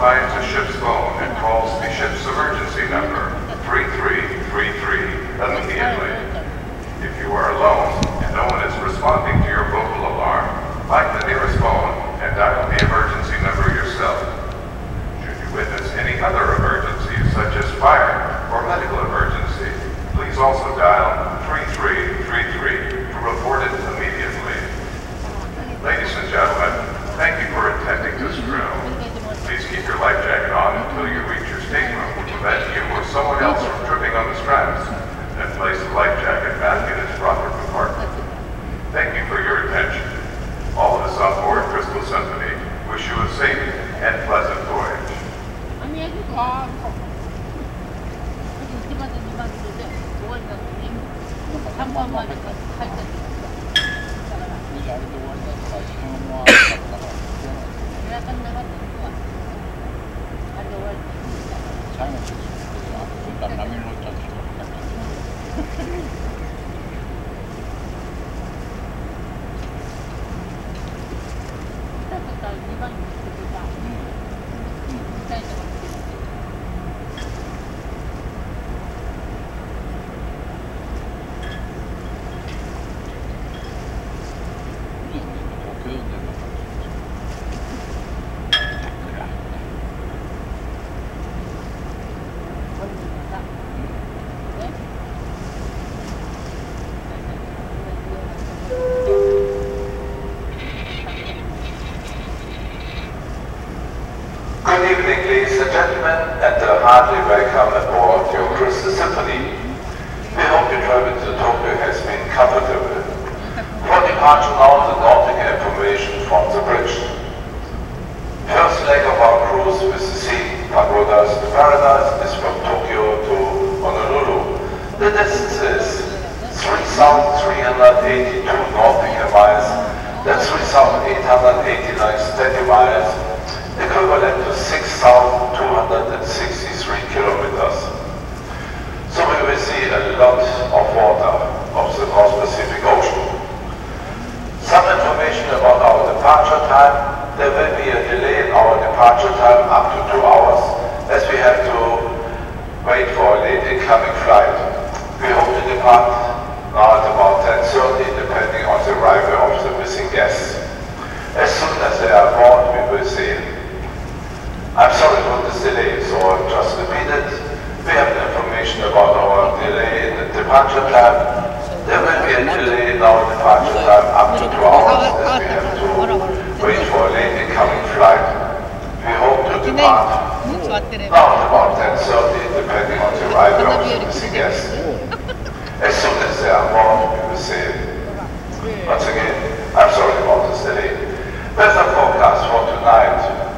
finds a ship's phone and calls the ship's emergency number, 3333, immediately. If you are alone and no one is responding to your vocal alarm, find the nearest phone and dial the emergency number yourself. Should you witness any other emergencies, such as fire or medical emergency, please also dial た2 departure now, the nautical information from the bridge. First leg of our cruise with the sea, Pagodas to Paradise, is from Tokyo to Honolulu. The distance is 3,382 nautical miles. That's 3,889 statute miles, equivalent to 6,263 kilometers. So we will see a lot of water of the North Pacific Ocean. Some information about our departure time. There will be a delay in our departure time up to two hours as we have to wait for a late incoming flight. We hope to depart now at about 10.30 depending on the arrival of the missing guests. As soon as they are aboard, we will sail. I'm sorry for this delay, so I'll just repeat it. We have information about our delay in the departure time. There will be a now in the up to two hours as to wait for a late incoming flight. We hope to depart around about 10.30 depending on the arrival of the missing guests. As soon as they are aboard, we will sail. Once again, I'm sorry about this delay. Weather forecast for tonight.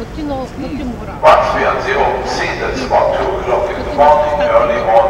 Once we are on the open sea, that's about 2 o'clock in the morning, early morning.